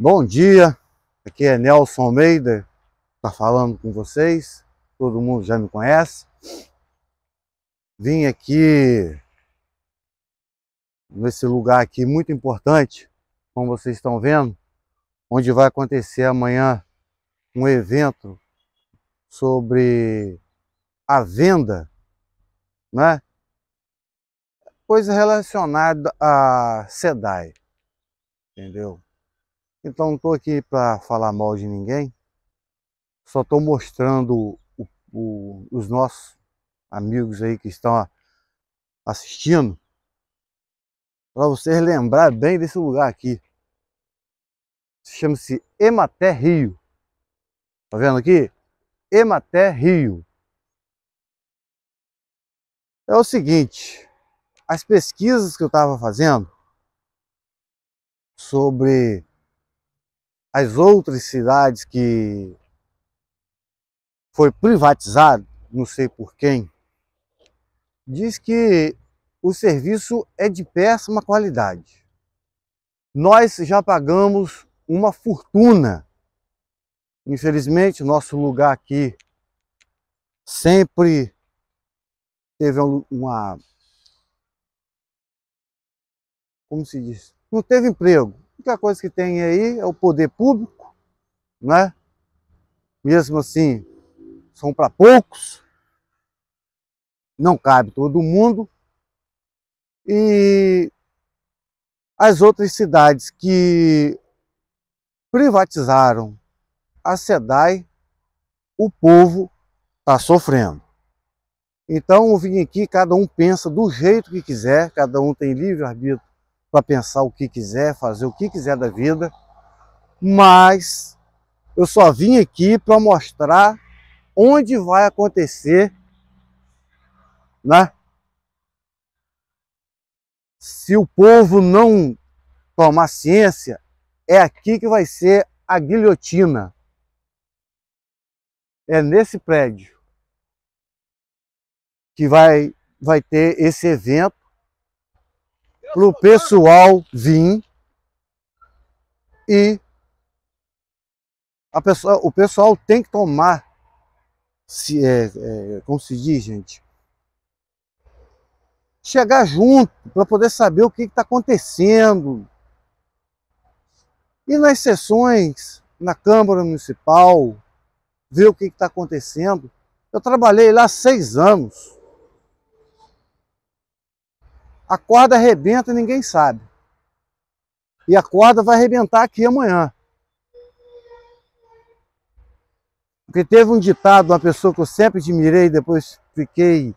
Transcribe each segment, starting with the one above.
Bom dia, aqui é Nelson Almeida, tá falando com vocês, todo mundo já me conhece. Vim aqui nesse lugar aqui muito importante, como vocês estão vendo, onde vai acontecer amanhã um evento sobre a venda, né? Coisa relacionada a SEDAI, entendeu? Então não estou aqui para falar mal de ninguém, só estou mostrando o, o, os nossos amigos aí que estão assistindo, para vocês lembrar bem desse lugar aqui. Chama-se Ematé Rio. Tá vendo aqui? Ematé Rio. É o seguinte, as pesquisas que eu estava fazendo sobre as outras cidades que foi privatizado, não sei por quem, diz que o serviço é de péssima qualidade. Nós já pagamos uma fortuna. Infelizmente, nosso lugar aqui sempre teve uma. Como se diz? Não teve emprego única coisa que tem aí é o poder público, né? Mesmo assim, são para poucos, não cabe todo mundo. E as outras cidades que privatizaram a SEDAI, o povo está sofrendo. Então eu vim aqui, cada um pensa do jeito que quiser, cada um tem livre-arbítrio para pensar o que quiser, fazer o que quiser da vida, mas eu só vim aqui para mostrar onde vai acontecer, né? Se o povo não tomar ciência, é aqui que vai ser a guilhotina. É nesse prédio que vai, vai ter esse evento para o pessoal vir e a pessoa, o pessoal tem que tomar, se, é, é, como se diz, gente, chegar junto para poder saber o que está acontecendo. E nas sessões na Câmara Municipal, ver o que está acontecendo. Eu trabalhei lá seis anos. A corda arrebenta e ninguém sabe. E a corda vai arrebentar aqui amanhã. Porque teve um ditado, uma pessoa que eu sempre admirei, depois fiquei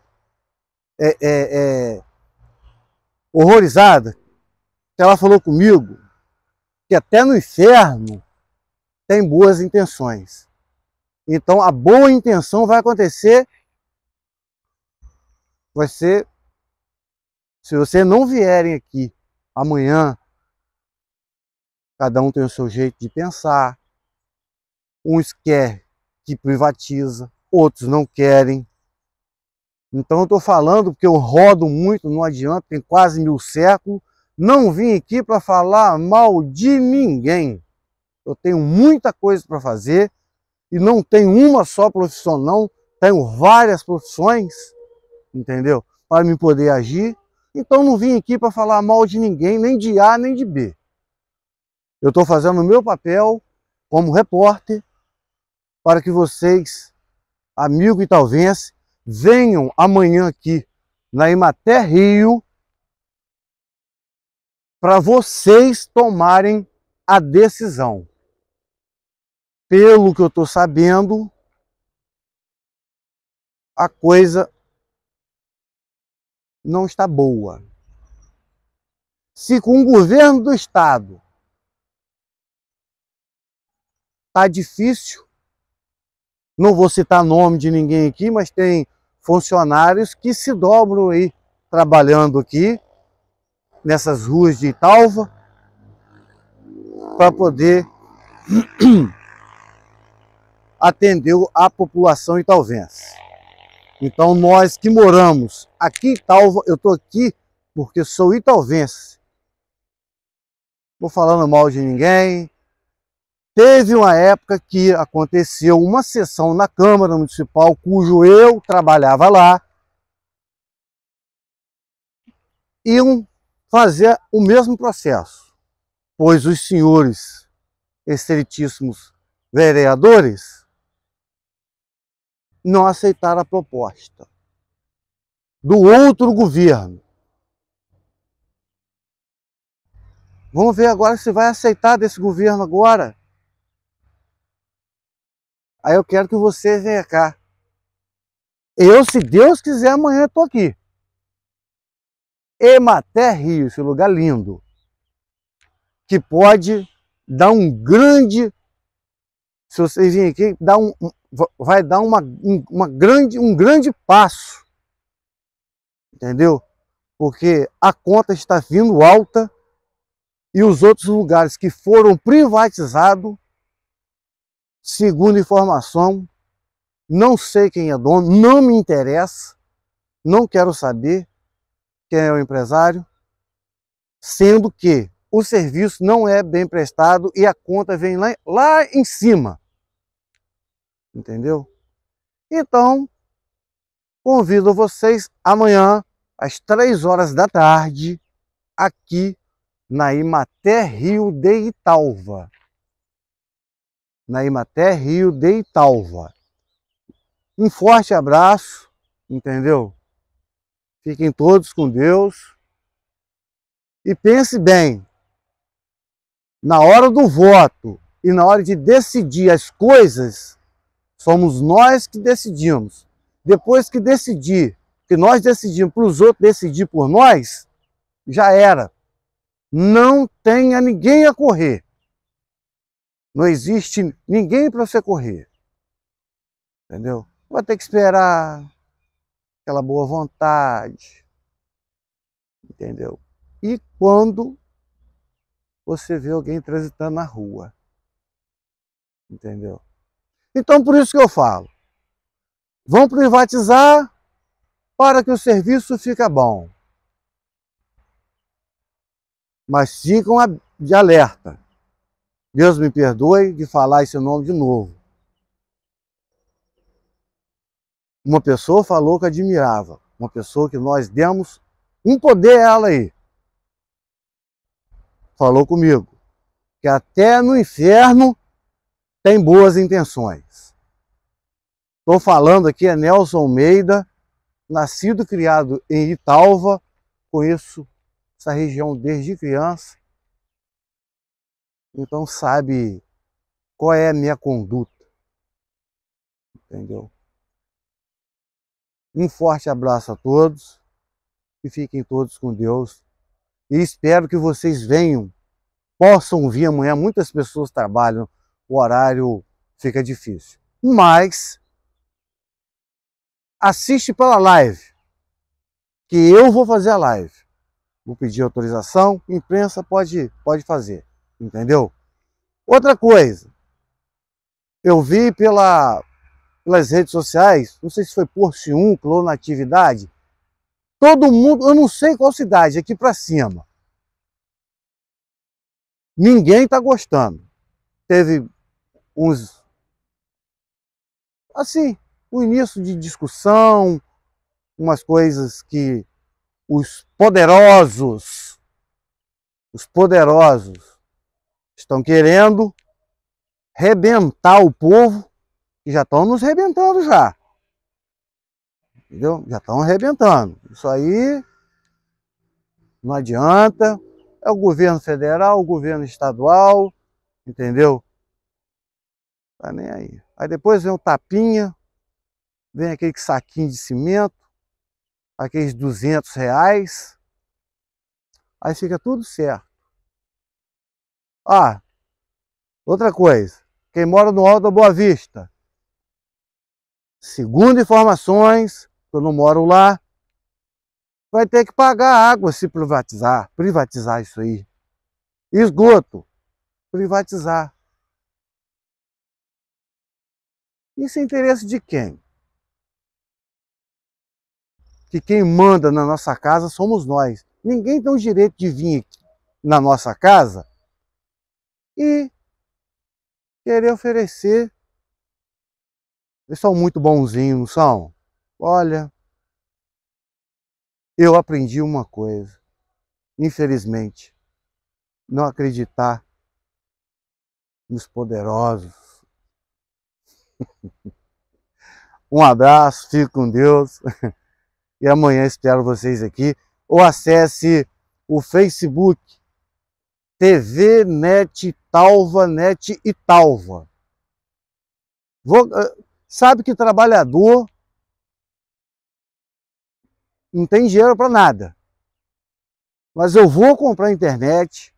é, é, é, horrorizada, que ela falou comigo que até no inferno tem boas intenções. Então a boa intenção vai acontecer, vai ser se você não vierem aqui amanhã, cada um tem o seu jeito de pensar. Uns quer que privatiza, outros não querem. Então eu estou falando porque eu rodo muito, não adianta, tem quase mil séculos. Não vim aqui para falar mal de ninguém. Eu tenho muita coisa para fazer e não tenho uma só profissão, não. Tenho várias profissões, entendeu? Para me poder agir. Então não vim aqui para falar mal de ninguém, nem de A nem de B. Eu estou fazendo o meu papel como repórter para que vocês, amigo italvense, venham amanhã aqui na Imaté Rio para vocês tomarem a decisão. Pelo que eu estou sabendo, a coisa não está boa. Se com o governo do Estado está difícil, não vou citar nome de ninguém aqui, mas tem funcionários que se dobram aí trabalhando aqui nessas ruas de Italva para poder atender a população italvense. Então nós que moramos aqui em Talva, eu estou aqui porque sou italvense. Vou falando mal de ninguém, Teve uma época que aconteceu uma sessão na Câmara Municipal, cujo eu trabalhava lá, iam fazer o mesmo processo, pois os senhores excelentíssimos vereadores não aceitaram a proposta do outro governo. Vamos ver agora se vai aceitar desse governo agora. Aí eu quero que você venha cá. Eu, se Deus quiser, amanhã estou aqui. Ematé Rio, esse lugar lindo, que pode dar um grande, se vocês virem aqui, dá um, vai dar uma, uma grande, um grande passo, entendeu? Porque a conta está vindo alta e os outros lugares que foram privatizados segundo informação, não sei quem é dono, não me interessa, não quero saber quem é o empresário, sendo que o serviço não é bem prestado e a conta vem lá, lá em cima. Entendeu? Então, convido vocês amanhã, às três horas da tarde, aqui na Imaté Rio de Italva na Imaté Rio de Italva. Um forte abraço, entendeu? Fiquem todos com Deus. E pense bem, na hora do voto e na hora de decidir as coisas, somos nós que decidimos. Depois que decidir, que nós decidimos para os outros decidir por nós, já era. Não tenha ninguém a correr. Não existe ninguém para você correr. Entendeu? Vai ter que esperar aquela boa vontade. Entendeu? E quando você vê alguém transitando na rua. Entendeu? Então por isso que eu falo. Vão privatizar para que o serviço fique bom. Mas ficam de alerta. Deus me perdoe de falar esse nome de novo. Uma pessoa falou que admirava, uma pessoa que nós demos um poder a ela aí. Falou comigo que até no inferno tem boas intenções. Estou falando aqui é Nelson Almeida, nascido e criado em Italva, conheço essa região desde criança então sabe qual é a minha conduta. Entendeu? Um forte abraço a todos e fiquem todos com Deus. E espero que vocês venham, possam vir amanhã. Muitas pessoas trabalham, o horário fica difícil. Mas assiste pela live, que eu vou fazer a live. Vou pedir autorização, imprensa pode, pode fazer entendeu? Outra coisa, eu vi pela, pelas redes sociais, não sei se foi Porciúnculo ou atividade, todo mundo, eu não sei qual cidade, aqui para cima. Ninguém está gostando. Teve uns, assim, o início de discussão, umas coisas que os poderosos, os poderosos Estão querendo rebentar o povo e já estão nos rebentando já. Entendeu? Já estão arrebentando. Isso aí não adianta. É o governo federal, o governo estadual, entendeu? Tá nem aí. Aí depois vem o tapinha, vem aquele saquinho de cimento, aqueles 200 reais. Aí fica tudo certo. Ah, outra coisa. Quem mora no Alto da Boa Vista, segundo informações, eu não moro lá, vai ter que pagar água se privatizar, privatizar isso aí. Esgoto, privatizar. Isso é interesse de quem? Que quem manda na nossa casa somos nós. Ninguém tem o direito de vir na nossa casa e querer oferecer. Eles são muito bonzinhos, não são? Olha, eu aprendi uma coisa, infelizmente, não acreditar nos poderosos. um abraço, fique com Deus e amanhã espero vocês aqui. Ou acesse o Facebook TV Net Talva Net e Talva. Vou, eh, sabe que trabalhador não tem dinheiro para nada. Mas eu vou comprar internet,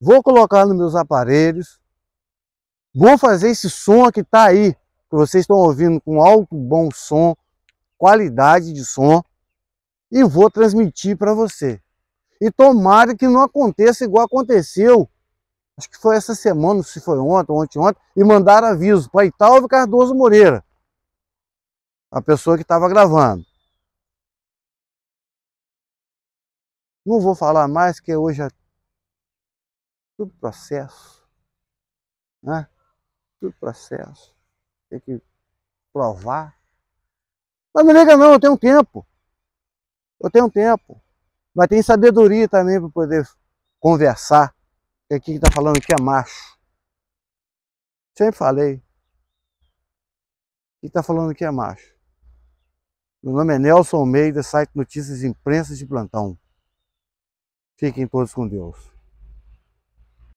vou colocar nos meus aparelhos, vou fazer esse som que está aí, que vocês estão ouvindo com alto bom som, qualidade de som, e vou transmitir para você. E tomara que não aconteça igual aconteceu, acho que foi essa semana, se foi ontem, ontem, ontem, e mandaram aviso para Italva Cardoso Moreira, a pessoa que estava gravando. Não vou falar mais, que hoje é tudo processo. Né? Tudo processo. Tem que provar. Mas não liga não, eu tenho tempo. Eu tenho tempo. Mas tem sabedoria também para poder conversar. Porque aqui que está falando que é macho. Sempre falei. Quem está falando que é macho. Meu nome é Nelson Almeida, site Notícias Imprensas de Plantão. Fiquem todos com Deus.